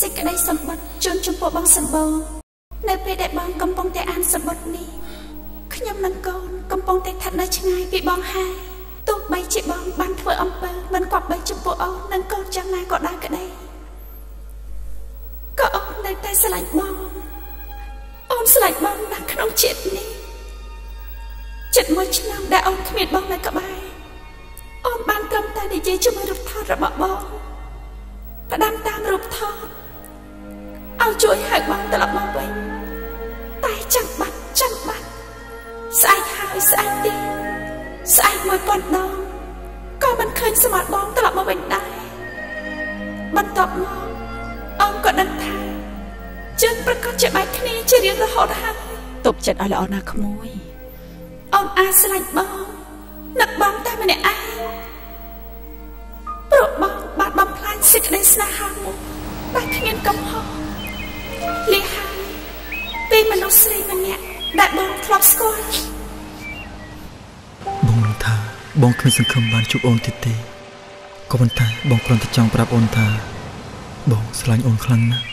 សេចក្តីសម្បត្តិជូនចំពោះបងសម្បូរនៅពេលដែលបងកំពុងតែអានសម្បត្តិនេះខ្ញុំនិងកូនកំពុងតែស្ថិតនៅឆ្ងាយពីបងហើយទោះបីជាបងបានធ្វើអំពើមិនគប្បីចំពោះអូននិងកូនយ៉ាងណាក៏ដោយក្តីក៏អូននៅតែស្រឡាញ់បងអូនស្រឡាញ់បងណាស់ក្នុងជាតិនេះចិត្តមួយឆ្នាំដែលអូនគ្មានបងនៅក្បែរអូនបានត្រឹមតែនិយាយជាមួយរូបថតរបស់បង ផ្ដាំតាមរូបថតឲ្យជួយហៅបងត្រឡប់មកវិញតែចាំបាច់ចាំបាច់ស្អែកហើយស្អែកទៀតស្អែកមួយប៉ុណ្ណឹងក៏មិនឃើញស្មាតបងត្រឡប់មកវិញដែរបន្ទាប់មកអងក៏ដឹងថាជើងប្រកាសជាបែកគ្នាជារៀងរហូតហើយទប់ចិត្តឲ្យល្អណាស់ក្មួយអងអាស្រេចបងនឹកបងតែម្នាក់ឯង សេចក្តីស្នេហាមកដែលគ្មានកំហុសលីហើយពីមនុស្សស្រីម្នាក់ដែលបងធ្លាប់ស្គាល់បងនឹងថាបងគ្មានសង្ឃឹមបានជួបអូនទៀតទេក៏ប៉ុន្តែបងគ្រាន់តែចង់ប្រាប់អូនថា បងស្រឡាញ់អូនខ្លាំងណាស់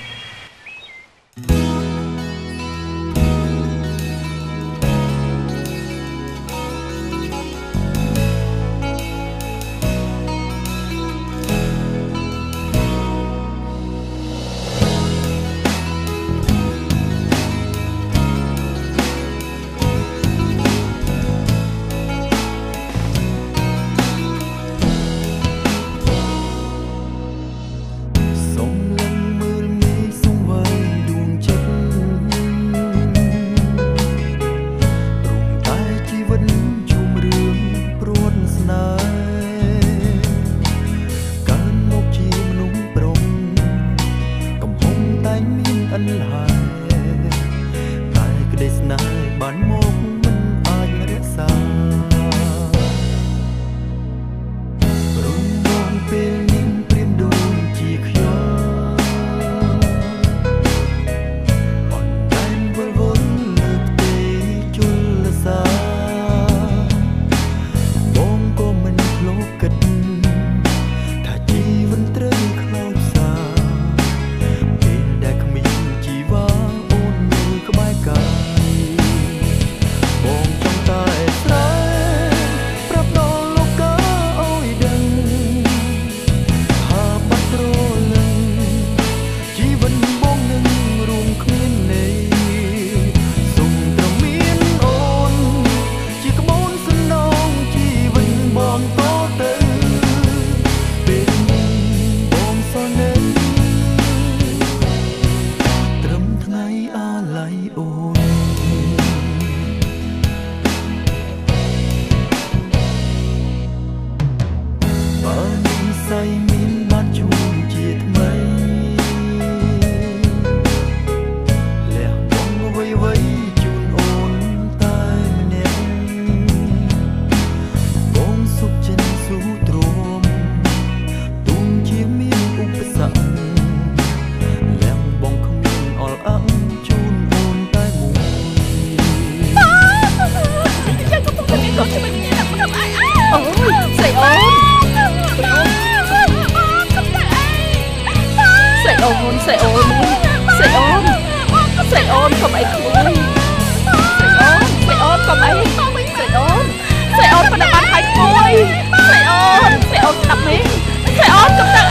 정답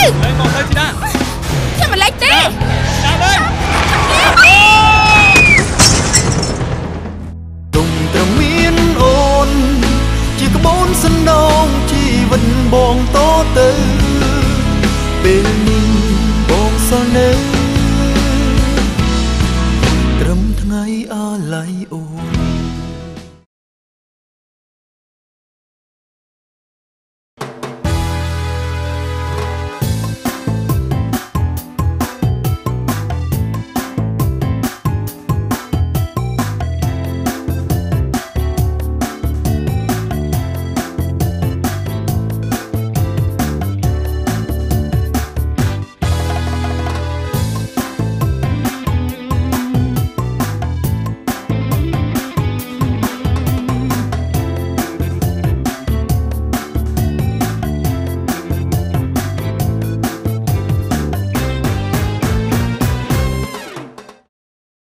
ទៅលេងមកទៅទីណាខ្ញុំមិនលេចទេដល់ទៅទុំត្រមានអូន ជាក្បូនសណ្ដងជីវិតបងតទៅ ពេលនេះបងសល់នៅត្រឹមថ្ងៃអាល័យអូន